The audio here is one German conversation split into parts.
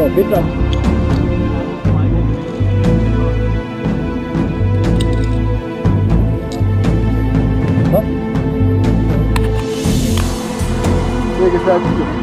So, bitte. Hopp. Mir gefällt es.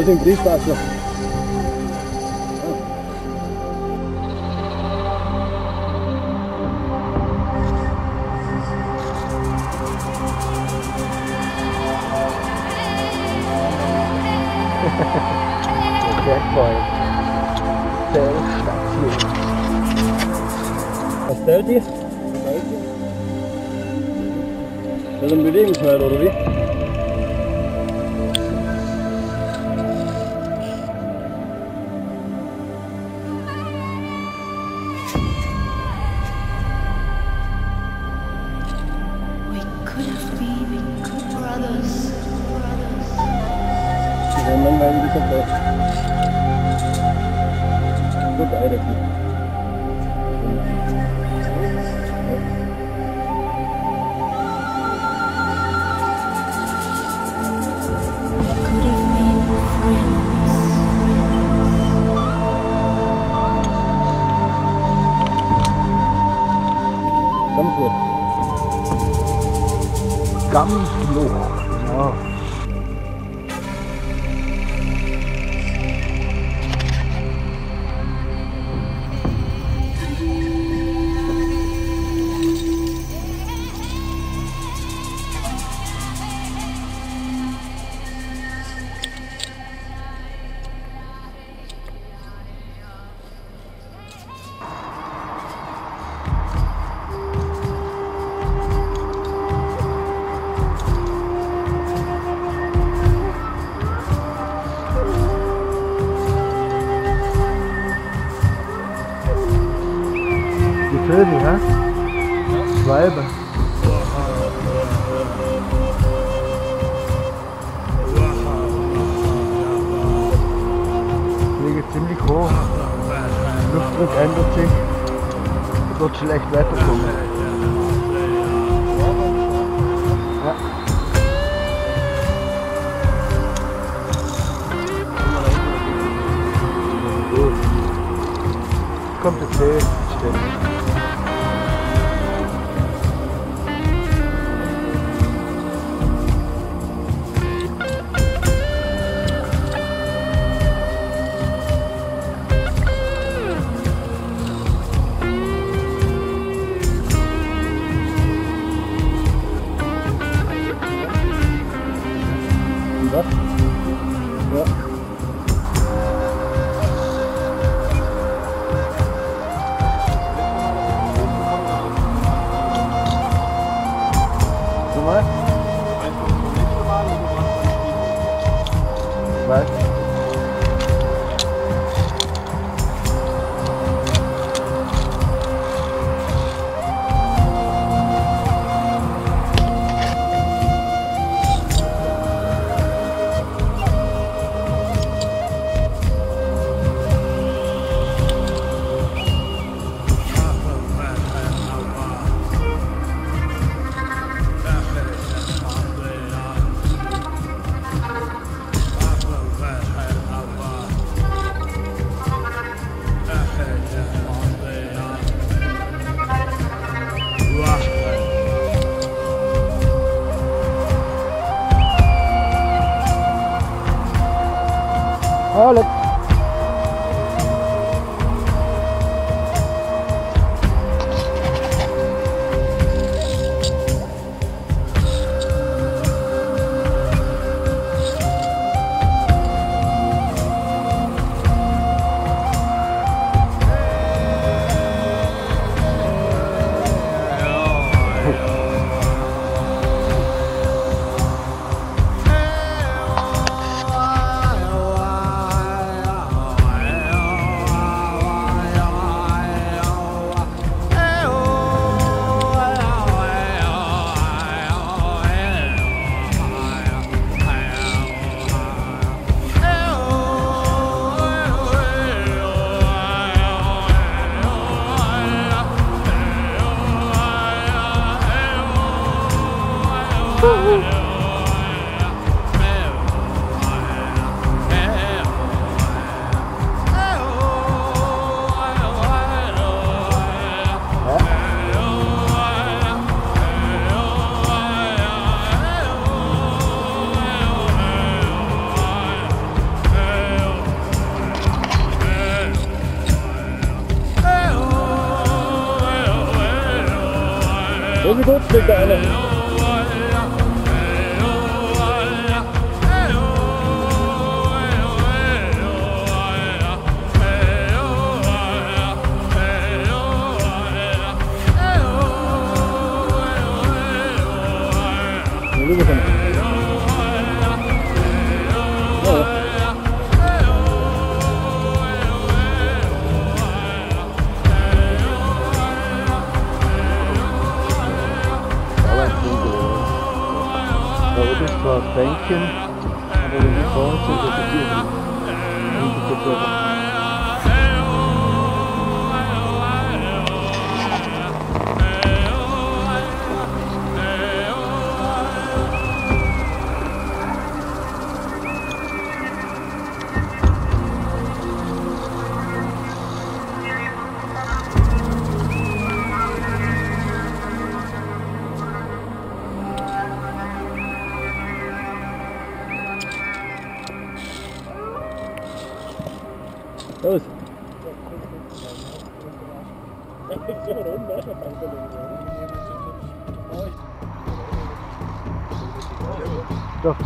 housing please pass sir. Checkpoint. Selfie. Selfie. Das ist ein Bewegungsmelder, oder wie? Kommt to her. 我吃定了。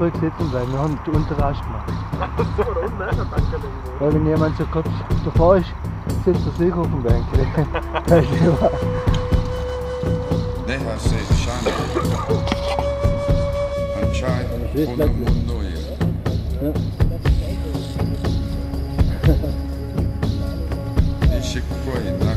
Zurück sitzen bleiben, wir haben die Unterrasch gemacht. Weil wenn jemand so kurz davor ist, sitzt er sicher auf dem Bänkchen. Das ist immer- Deja ser shana. Anchai, Schlecht todo bleibt. mundo hier. Ja. Ich koi na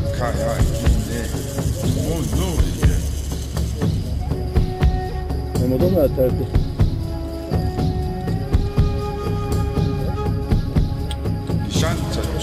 ちゃんちゃん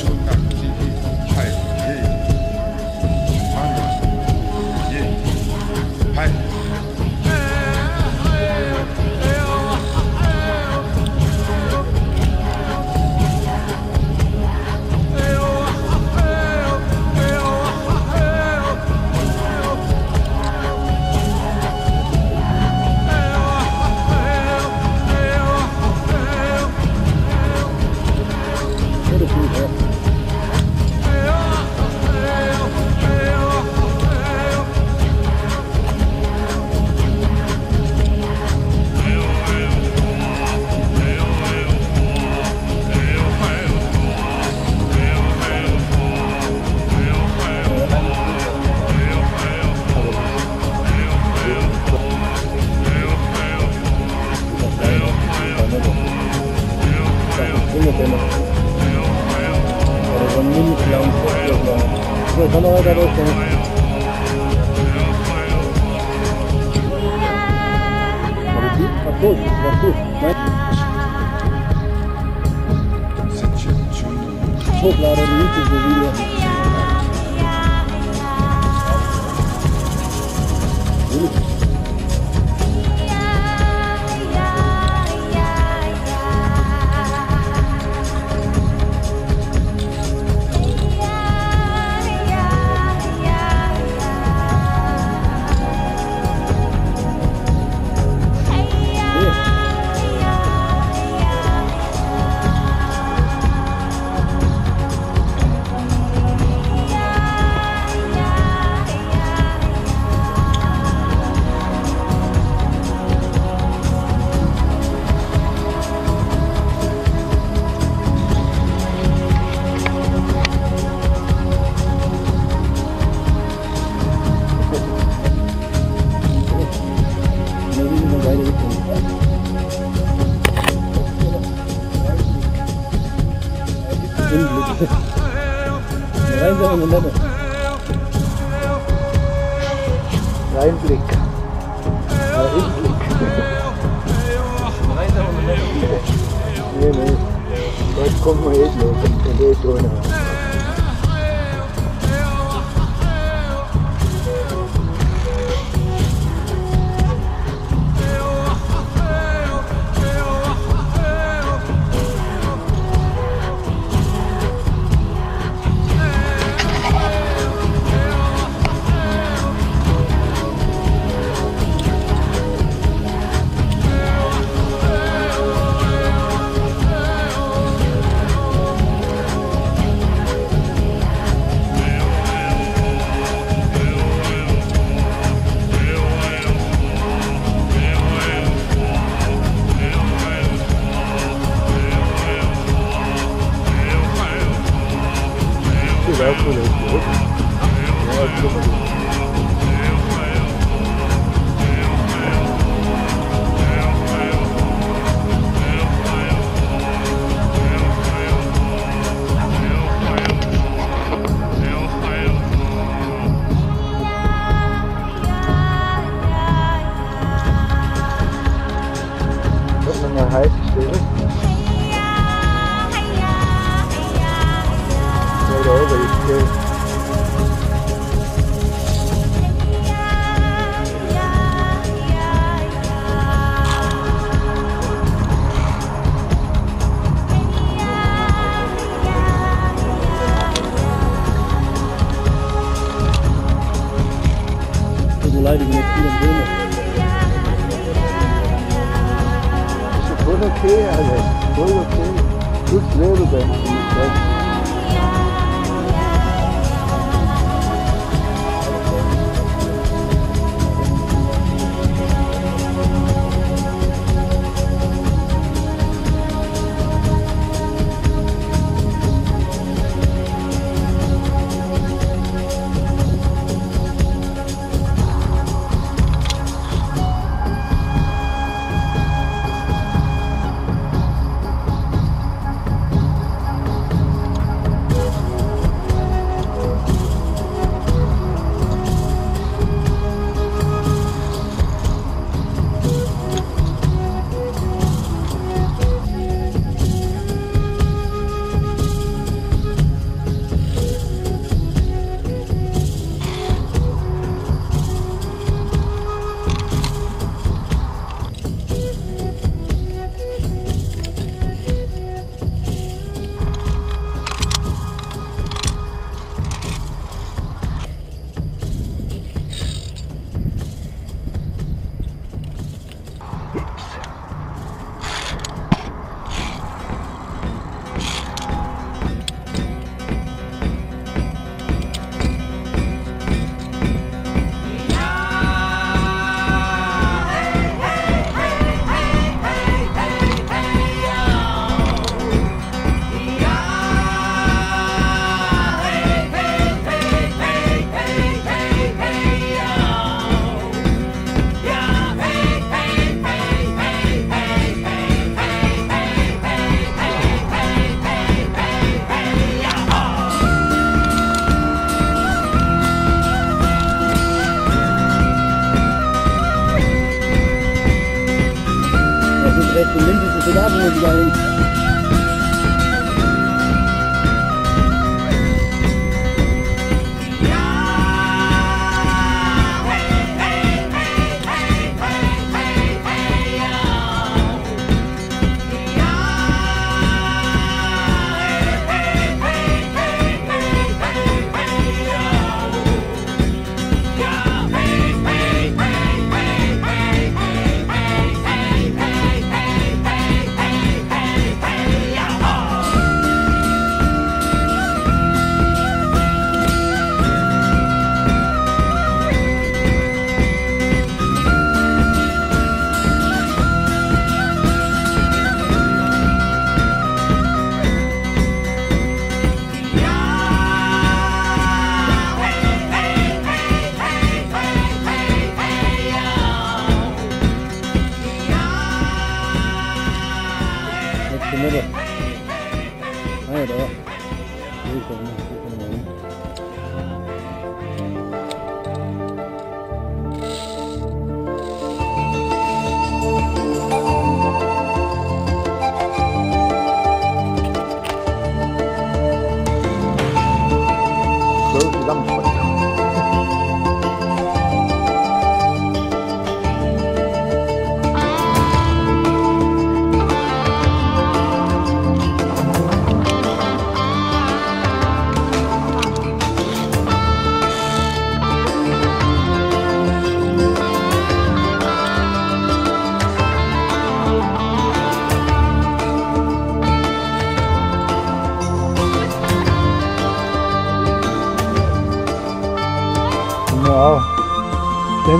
Надеюсь, понял. ettim. Bizi tedavi ediyorum.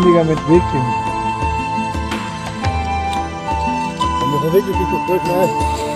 Verständiger mit Wegkind. Wir sind wirklich gut, ne?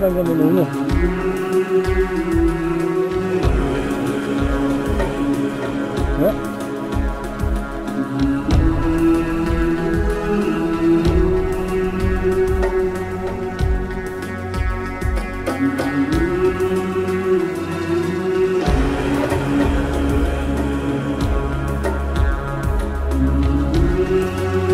사람이 하면 너무 네? Thank